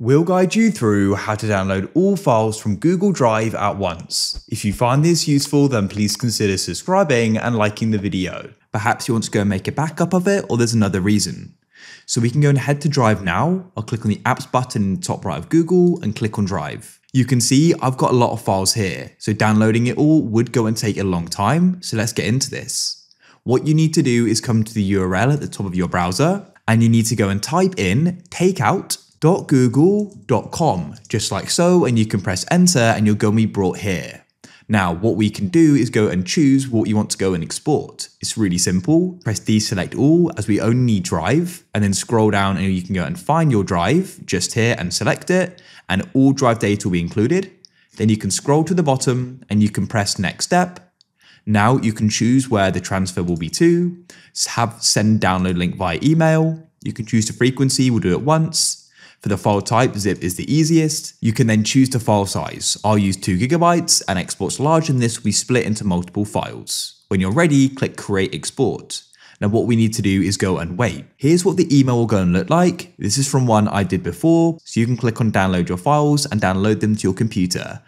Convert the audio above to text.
We'll guide you through how to download all files from Google Drive at once. If you find this useful, then please consider subscribing and liking the video. Perhaps you want to go and make a backup of it, or there's another reason. So we can go and head to Drive now. I'll click on the apps button in the top right of Google and click on Drive. You can see I've got a lot of files here, so downloading it all would go and take a long time, so let's get into this. What you need to do is come to the URL at the top of your browser, and you need to go and type in takeout .google.com, just like so, and you can press enter and you'll go and be brought here. Now, what we can do is go and choose what you want to go and export. It's really simple. Press deselect all as we only need drive, and then scroll down and you can go and find your drive just here and select it, and all drive data will be included. Then you can scroll to the bottom and you can press next step. Now you can choose where the transfer will be to, have send download link via email. You can choose the frequency, we'll do it once, for the file type, zip is the easiest. You can then choose the file size. I'll use 2 gigabytes and exports large and this we split into multiple files. When you're ready, click create export. Now what we need to do is go and wait. Here's what the email will go and look like. This is from one I did before, so you can click on download your files and download them to your computer.